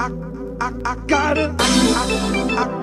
I I I got it.